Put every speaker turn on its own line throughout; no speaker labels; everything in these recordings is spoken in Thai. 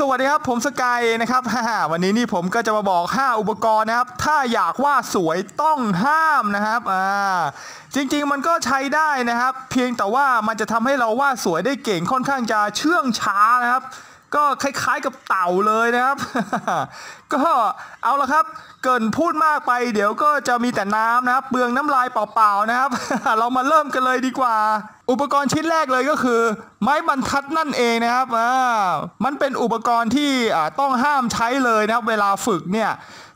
สวัสดีครับผมสกายนะครับวันนี้นี่ผมก็จะมาบอก 5 อุปกรณ์นะครับ ถ้าอยากวาดสวยต้องห้ามนะครับอ่าจริงๆมันก็ใช้ได้นะครับ เพียงแต่ว่ามันจะทำให้เราวาดสวยได้เก่งค่อนข้างจะเชื่องช้านะครับ ก็คล้ายๆกับเต่าเลยนะครับ ก็เอาละครับ เกินพูดมากไป เดี๋ยวก็จะมีแต่น้ำนะครับเบืองน้ำลายเปล่าๆนะครับ เรามาเริ่มกันเลยดีกว่า อุปกรณ์ชิ้นแรกเลยก็คือ ไม้บรรทัดนั่นเองนะครับอ่ามันเป็นอุปกรณ์ที่อ่าต้องห้ามใช้เลยนะครับ เวลาฝึกเนี่ย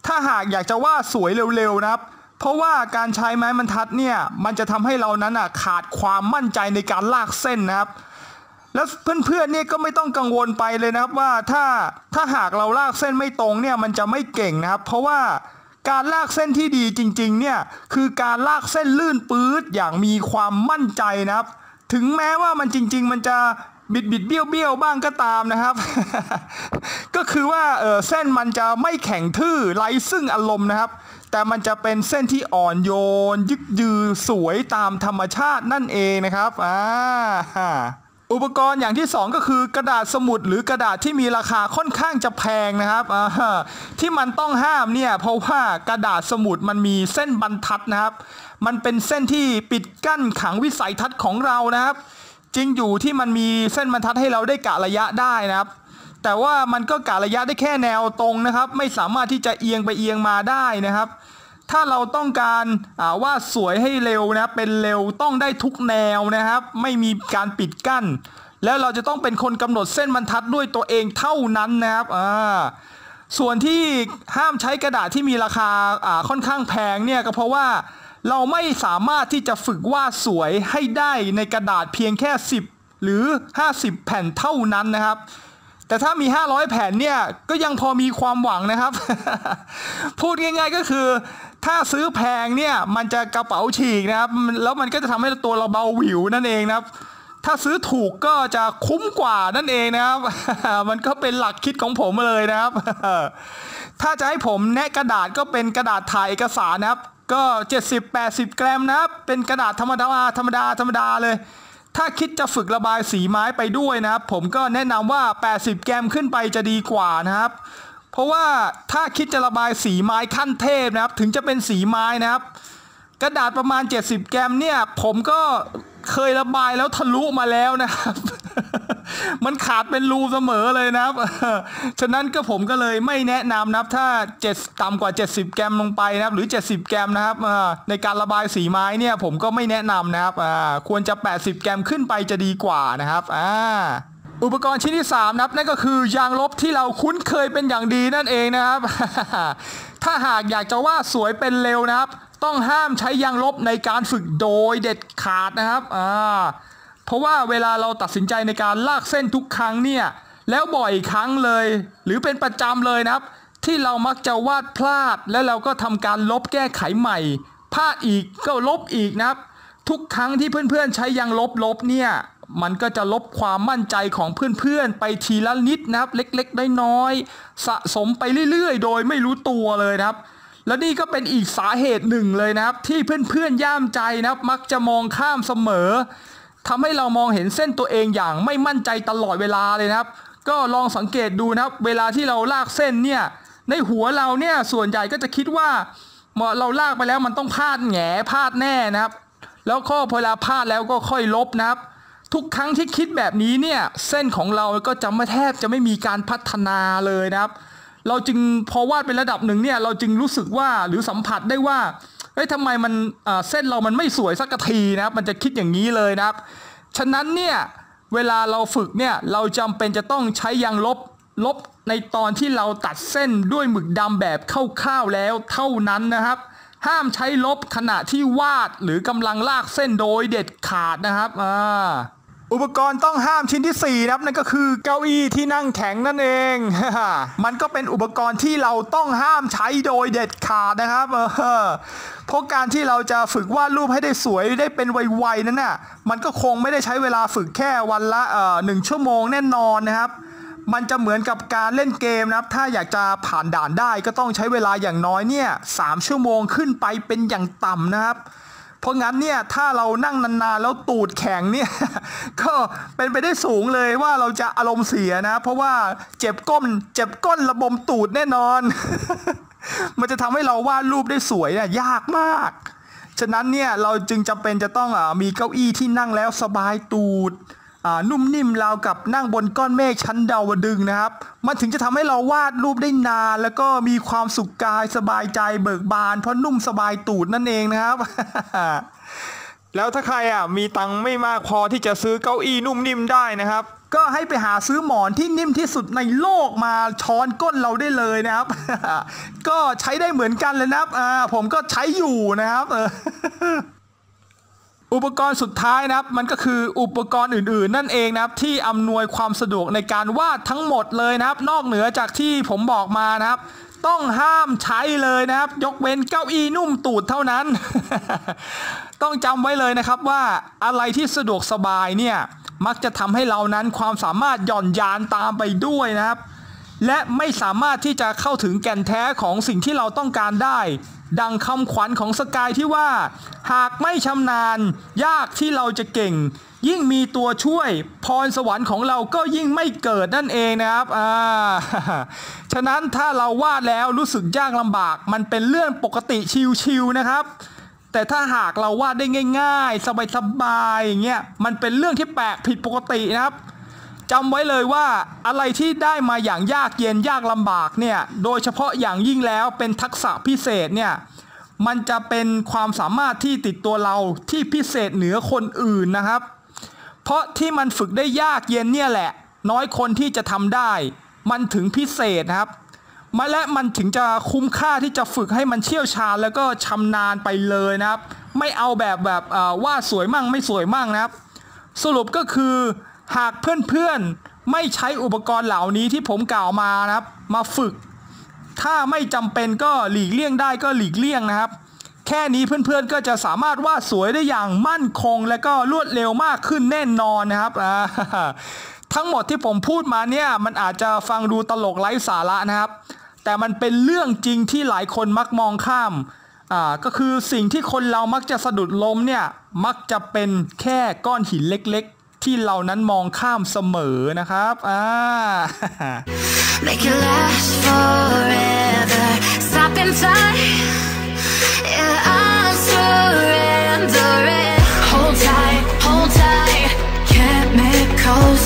ถ้าหากอยากจะวาดสวยเร็วๆนะครับเพราะว่าการใช้ไม้บรรทัดเนี่ยมันจะทำให้เรานั้นอะขาดความมั่นใจในการลากเส้นนะครับ แล้วเพื่อนๆเนี่ยก็ไม่ต้องกังวลไปเลยนะครับว่าถ้าถ้าหากเราลากเส้นไม่ตรงเนี่ยมันจะไม่เก่งนะครับ เพราะว่าการลากเส้นที่ดีจริงๆเนี่ยคือการลากเส้นลื่นปื๊ดอย่างมีความมั่นใจนะครับ ถึงแม้ว่ามันจริง ๆ มันจะบิดบิดเบี้ยวเบี้ยวบ้างก็ตามนะครับ ก็คือว่าเออเส้นมันจะไม่แข็งทื่อไร้ซึ่งอารมณ์นะครับ แต่มันจะเป็นเส้นที่อ่อนโยน ยึกยือสวยตามธรรมชาตินั่นเองนะครับอ่า อุปกรณ์อย่างที่ 2 ก็คือกระดาษสมุดหรือกระดาษที่มีราคาค่อนข้างจะแพงนะครับที่มันต้องห้ามเนี่ยเพราะว่ากระดาษสมุดมันมีเส้นบรรทัดนะครับ มันเป็นเส้นที่ปิดกั้นขังวิสัยทัศน์ของเรานะครับ จริงอยู่ที่มันมีเส้นบรรทัดให้เราได้กะระยะได้นะครับ แต่ว่ามันก็กะระยะได้แค่แนวตรงนะครับ ไม่สามารถที่จะเอียงไปเอียงมาได้นะครับ ถ้าเราต้องการว่าสวยให้เร็วนะเป็นเร็วต้องได้ทุกแนวนะครับ ไม่มีการปิดกั้น แล้วเราจะต้องเป็นคนกำหนดเส้นบรรทัดด้วยตัวเองเท่านั้นนะครับอ่าส่วนที่ห้ามใช้กระดาษที่มีราคาาค่อนข้างแพงเนี่ยก็เพราะว่าเราไม่สามารถที่จะฝึกวาดสวยให้ได้ในกระดาษเพียงแค่ 10 หรือ 50 แผ่นเท่านั้นนะครับ แต่ถ้ามี 500 แผ่นเนี่ยก็ยังพอมีความหวังนะครับ พูดง่ายๆก็คือ ถ้าซื้อแพงเนี่ยมันจะกระเป๋าฉีกนะครับ แล้วมันก็จะทำให้ตัวเราเบาหวิวนั่นเองนะครับ ถ้าซื้อถูกก็จะคุ้มกว่านั่นเองนะครับ มันก็เป็นหลักคิดของผมเลยนะครับ ถ้าจะให้ผมแนะกระดาษก็เป็นกระดาษถ่ายเอกสารนะครับ ก็ 70-80 กรัมนะครับ เป็นกระดาษธรรมดาธรรมดาธรรมดาเลย ถ้าคิดจะฝึกระบายสีไม้ไปด้วยนะครับ ผมก็แนะนำว่า 80 แกรมขึ้นไปจะดีกว่านะครับ เพราะว่าถ้าคิดจะระบายสีไม้ขั้นเทพนะครับ ถึงจะเป็นสีไม้นะครับ กระดาษประมาณ 70 แกรมเนี่ย ผมก็เคยระบายแล้วทะลุมาแล้วนะครับ มันขาดเป็นรูเสมอเลยนะครับ ฉะนั้นก็ผมก็เลยไม่แนะนำนะครับ ถ้า7ต่ำกว่า 70 แกรมลงไปนะครับ หรือ 70 แกรมนะครับในการระบายสีไม้เนี่ย ผมก็ไม่แนะนำนะครับควรจะ 80 แกรมขึ้นไปจะดีกว่านะครับอ่า อุปกรณ์ชิ้นที่3นะครับนั่นก็คือยางลบที่เราคุ้นเคยเป็นอย่างดีนั่นเองนะครับ ถ้าหากอยากจะว่าสวยเป็นเร็วนะครับ ต้องห้ามใช้ยางลบในการฝึกโดยเด็ดขาดนะครับอ่าเพราะว่าเวลาเราตัดสินใจในการลากเส้นทุกครั้งเนี่ยแล้วบ่อยครั้งเลย หรือเป็นประจำเลยนะครับ ที่เรามักจะวาดพลาด แล้วเราก็ทำการลบแก้ไขใหม่พลาดอีกก็ลบอีกนะครับ ทุกครั้งที่เพื่อนๆใช้ยางลบลบเนี่ย มันก็จะลบความมั่นใจของเพื่อนๆ ไปทีละนิดนะครับ เล็กๆ น้อยๆ สะสมไปเรื่อยๆ โดยไม่รู้ตัวเลยนะครับ และนี่ก็เป็นอีกสาเหตุหนึ่งเลยนะครับ ที่เพื่อนๆ ย่ามใจนะครับ มักจะมองข้ามเสมอทำให้เรามองเห็นเส้นตัวเองอย่างไม่มั่นใจตลอดเวลาเลยนะครับ ก็ลองสังเกตดูนะครับ เวลาที่เราลากเส้นเนี่ยในหัวเราเนี่ยส่วนใหญ่ก็จะคิดว่าเราลากไปแล้วมันต้องพลาดแหงพลาดแน่นะครับ แล้วก็พอเวลาพลาดแล้วก็ค่อยลบนะครับ ทุกครั้งที่คิดแบบนี้เนี่ยเส้นของเราก็จะไม่แทบจะไม่มีการพัฒนาเลยนะครับ เราจึงพอวาดเป็นระดับหนึ่งเนี่ยเราจึงรู้สึกว่าหรือสัมผัสได้ว่าเฮ้ยทำไมมันเส้นเรามันไม่สวยสักทีนะครับ มันจะคิดอย่างนี้เลยนะครับ ฉะนั้นเนี่ยเวลาเราฝึกเนี่ยเราจำเป็นจะต้องใช้ยางลบลบในตอนที่เราตัดเส้นด้วยหมึกดำแบบคร่าวๆแล้วเท่านั้นนะครับ ห้ามใช้ลบขณะที่วาดหรือกำลังลากเส้นโดยเด็ดขาดนะครับอ่า อุปกรณ์ต้องห้ามชิ้นที่ 4 นะครับนั่นก็คือเก้าอี้ที่นั่งแข็งนั่นเอง มันก็เป็นอุปกรณ์ที่เราต้องห้ามใช้โดยเด็ดขาดนะครับเพราะการที่เราจะฝึกวาดรูปให้ได้สวยได้เป็นไวๆนั้นน่ะมันก็คงไม่ได้ใช้เวลาฝึกแค่วันละเอ่อหนึ่งชั่วโมงแน่นอนนะครับมันจะเหมือนกับการเล่นเกมนะครับ ถ้าอยากจะผ่านด่านได้ก็ต้องใช้เวลาอย่างน้อยเนี่ยสามชั่วโมงขึ้นไปเป็นอย่างต่ำนะครับ เพราะงั้นเนี่ยถ้าเรานั่งนานๆแล้วตูดแข็งเนี่ยก็เป็นไปได้สูงเลยว่าเราจะอารมณ์เสียนะ เพราะว่าเจ็บก้นเจ็บก้นระบมตูดแน่นอน มันจะทำให้เราวาดรูปได้สวยเนี่ยยากมากฉะนั้นเนี่ยเราจึงจำเป็นจะต้องอมีเก้าอี้ที่นั่งแล้วสบายตูด นุ่มนิ่มราวกับนั่งบนก้อนเมฆชั้นดาวดึงนะครับ มันถึงจะทำให้เราวาดรูปได้นาน แล้วก็มีความสุขกายสบายใจเบิกบาน เพราะนุ่มสบายตูดนั่นเองนะครับ แล้วถ้าใครอะมีตังค์ไม่มากพอที่จะซื้อเก้าอี้นุ่มนิ่มได้นะครับ ก็ให้ไปหาซื้อหมอนที่นิ่มที่สุดในโลกมาช้อนก้นเราได้เลยนะครับ ก็ใช้ได้เหมือนกันเลยนะครับอ่าผมก็ใช้อยู่นะครับ อุปกรณ์สุดท้ายนะครับ มันก็คืออุปกรณ์อื่นๆ นั่นเองนะครับ ที่อำนวยความสะดวกในการวาดทั้งหมดเลยนะครับ นอกเหนือจากที่ผมบอกมานะครับ ต้องห้ามใช้เลยนะครับ ยกเว้นเก้าอี้นุ่มตูดเท่านั้น ต้องจำไว้เลยนะครับว่าอะไรที่สะดวกสบายเนี่ยมักจะทำให้เรานั้นความสามารถหย่อนยานตามไปด้วยนะครับ และไม่สามารถที่จะเข้าถึงแก่นแท้ของสิ่งที่เราต้องการได้ ดังคำขวัญของสกายที่ว่า หากไม่ชำนาญ ยากที่เราจะเก่ง ยิ่งมีตัวช่วยพรสวรรค์ของเราก็ยิ่งไม่เกิดนั่นเองนะครับอ่าฉะนั้นถ้าเราวาดแล้วรู้สึกยากลำบาก มันเป็นเรื่องปกติชิวๆนะครับ แต่ถ้าหากเราวาดได้ง่าย ๆ สบายๆอย่างเงี้ยมันเป็นเรื่องที่แปลกผิดปกตินะครับ จำไว้เลยว่าอะไรที่ได้มาอย่างยากเย็นยากลำบากเนี่ยโดยเฉพาะอย่างยิ่งแล้วเป็นทักษะพิเศษเนี่ยมันจะเป็นความสามารถที่ติดตัวเราที่พิเศษเหนือคนอื่นนะครับ เพราะที่มันฝึกได้ยากเย็นเนี่ยแหละ น้อยคนที่จะทำได้ มันถึงพิเศษครับมาและมันถึงจะคุ้มค่าที่จะฝึกให้มันเชี่ยวชาญแล้วก็ชำนาญไปเลยนะครับ ไม่เอาแบบแบบว่าสวยมั่งไม่สวยมั่งนะครับ สรุปก็คือ หากเพื่อนๆไม่ใช้อุปกรณ์เหล่านี้ที่ผมกล่าวมานะครับ มาฝึก ถ้าไม่จำเป็นก็หลีกเลี่ยงได้ก็หลีกเลี่ยงนะครับ แค่นี้เพื่อนๆก็จะสามารถวาดสวยได้อย่างมั่นคง และก็รวดเร็วมากขึ้นแน่นอนนะครับทั้งหมดที่ผมพูดมาเนี่ยมันอาจจะฟังดูตลกไร้สาระนะครับ แต่มันเป็นเรื่องจริงที่หลายคนมักมองข้ามอ่าก็คือสิ่งที่คนเรามักจะสะดุดล้มเนี่ยมักจะเป็นแค่ก้อนหินเล็กๆ ที่เรานั้นมองข้ามเสมอนะครับอ่า
Make it last forever. Stop in time. Yeah, I'll surrender it. Hold tight, hold tight. Chemicals.